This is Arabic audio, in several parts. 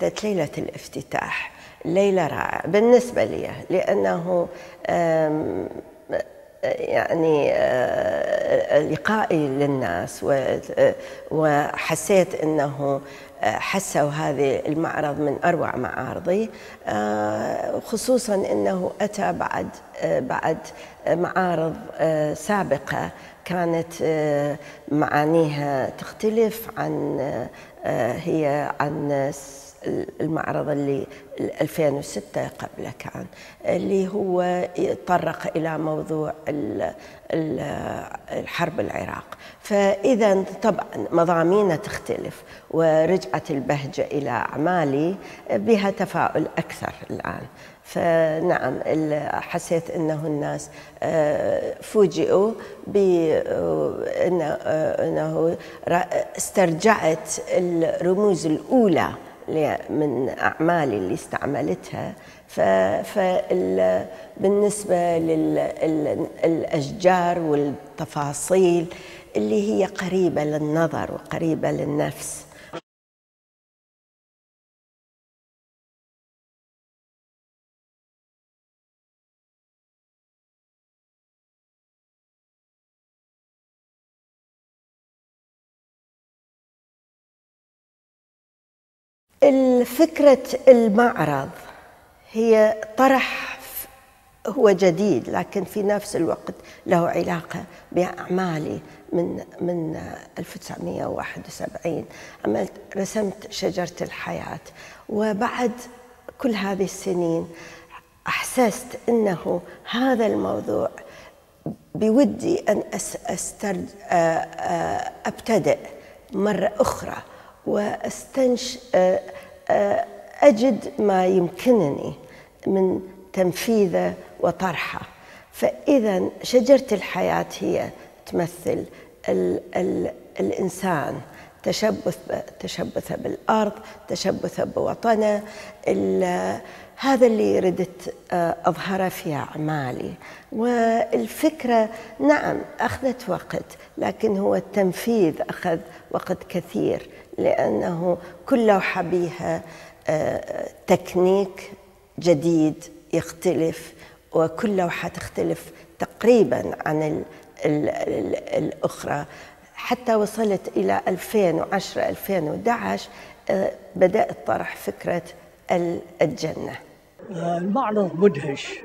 كانت ليلة الافتتاح. ليلة رائعة. بالنسبة لي لأنه يعني آه، لقائي للناس وحسيت أنه آه، حسوا هذه المعرض من أروع معارضي. آه، خصوصا أنه أتى بعد بعد معارض سابقة كانت معانيها تختلف عن هي عن المعرض اللي 2006 قبله كان اللي هو يتطرق إلى موضوع الحرب العراق. فإذا طبعا مضامينه تختلف ورجعت البهجة إلى أعمالي بها تفاؤل أكثر الآن. فنعم حسيت إنه الناس آه، فوجئوا بانه استرجعت الرموز الأولى من أعمالي اللي استعملتها. بالنسبة للأشجار والتفاصيل اللي هي قريبة للنظر وقريبة للنفس. الفكرة المعرض هي طرح هو جديد لكن في نفس الوقت له علاقة بأعمالي من من 1971 عملت رسمت شجرة الحياة وبعد كل هذه السنين أحسست أنه هذا الموضوع بودي أن أسترد أبتدئ مرة أخرى. واستنش أجد ما يمكنني من تنفيذه وطرحه. فإذا شجرة الحياة هي تمثل ال ال الإنسان. تشبث تشبثه بالأرض تشبثه بوطنه هذا اللي ردت أظهره في أعمالي. والفكرة نعم أخذت وقت لكن هو التنفيذ أخذ وقت كثير لأنه كل لوحة بها آه، تكنيك جديد يختلف وكل لوحة تختلف تقريبا عن ال ال ال الأخرى. حتى وصلت إلى 2010 2011 آه، بدأت طرح فكرة الجنة. المعرض مدهش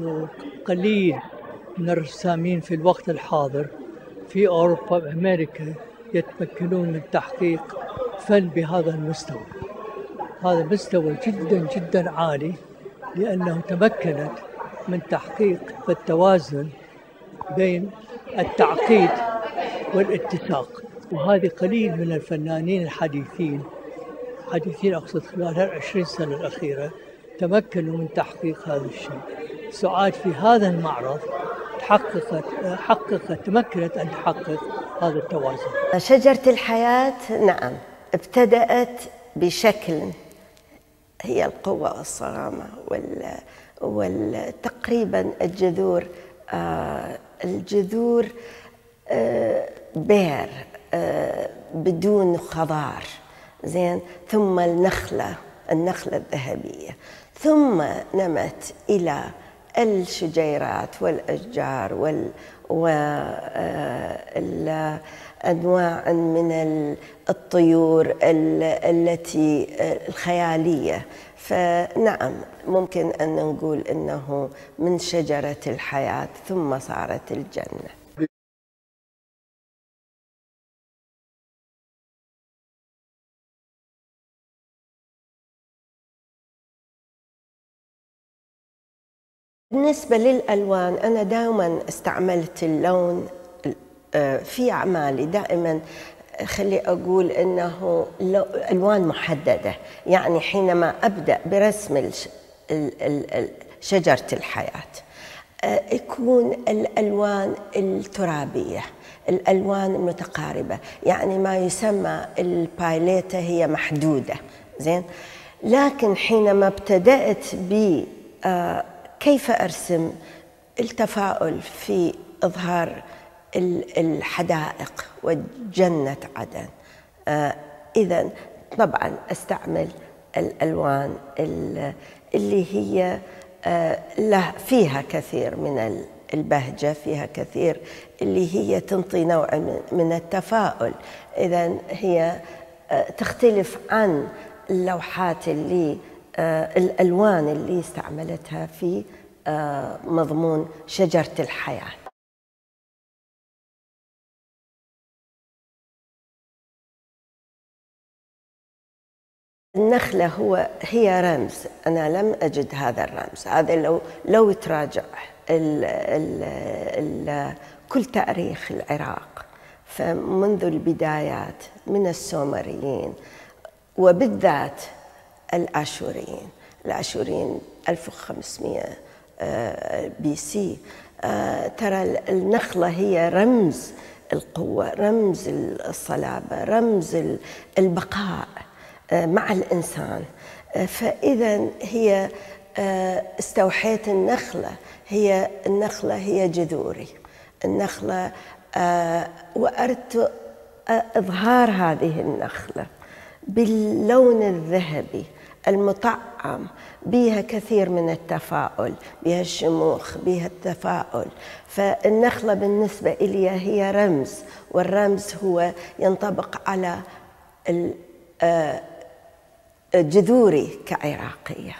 وقليل من الرسامين في الوقت الحاضر. في أوروبا وأمريكا يتمكنون من تحقيق فن بهذا المستوى. هذا مستوى جدا جدا عالي لأنه تمكنت من تحقيق التوازن بين التعقيد والاتساق. وهذه قليل من الفنانين الحديثين حديثين أقصد خلال العشرين سنة الأخيرة تمكنوا من تحقيق هذا الشيء. سعاد في هذا المعرض حققت حققت تمكنت أن تحقق هذا التوازن. شجرة الحياة نعم ابتدأت بشكل هي القوة والصرامة وال والتقريبا الجذور آه الجذور آه بير آه بدون خضار زين؟ ثم النخلة. النخلة الذهبية. ثم نمت إلى الشجيرات والأشجار وال وأنواع آه، من الطيور التي الخيالية. فنعم ممكن أن نقول أنه من شجرة الحياة ثم صارت الجنة. بالنسبة للألوان أنا دائما استعملت اللون آه، في أعمالي دائما خلي أقول أنه ألوان محددة. يعني حينما أبدأ برسم شجرة الحياة آه، يكون الألوان الترابية الألوان المتقاربة. يعني ما يسمى البايليتا هي محدودة زين؟ لكن حينما ابتدأت ب آه، كيف أرسم التفاؤل في إظهار الحدائق وجنة عدن؟ آه إذا طبعا أستعمل الألوان اللي هي آه، له فيها كثير من البهجة فيها كثير اللي هي تنطي نوع من التفاؤل. إذا هي آه، تختلف عن اللوحات اللي الألوان اللي استعملتها في مضمون شجرة الحياة. النخلة هو هي رمز. أنا لم أجد هذا الرمز. هذا لو لو تراجع ال ال ال كل تاريخ العراق فمنذ البدايات من السومريين وبالذات الآشوريين. الآشوريين 1500 آه، بي سي. آه، ترى النخلة هي رمز القوة رمز الصلابة رمز البقاء آه، مع الإنسان. فإذا هي استوحيت النخلة. هي النخلة هي جذوري. النخلة وأردت إظهار هذه النخلة باللون الذهبي. المطعم بها كثير من التفاؤل بها الشموخ بها التفاؤل. فالنخلة بالنسبة إلي هي رمز والرمز هو ينطبق على جذوري كعراقية.